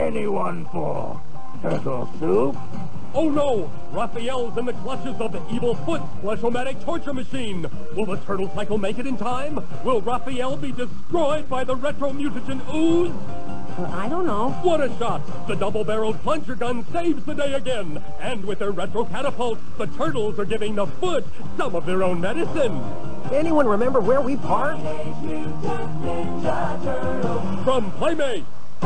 anyone for? Turtle soup? Oh no! Raphael's in the clutches of the evil foot Flushomatic torture machine! Will the turtle cycle make it in time? Will Raphael be destroyed by the retro mutagen ooze? I don't know. What a shot! The double-barreled plunger gun saves the day again! And with their retro catapult, the turtles are giving the foot some of their own medicine! Anyone remember where we parked? From Playmate,